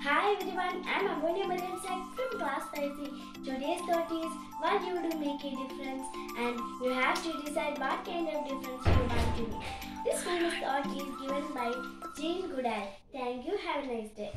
Hi everyone, I'm Aboni Mariamsak from class 5C. Today's thought is what you do make a difference and you have to decide what kind of difference you want to make. This famous thought is given by Jane Goodall. Thank you, have a nice day.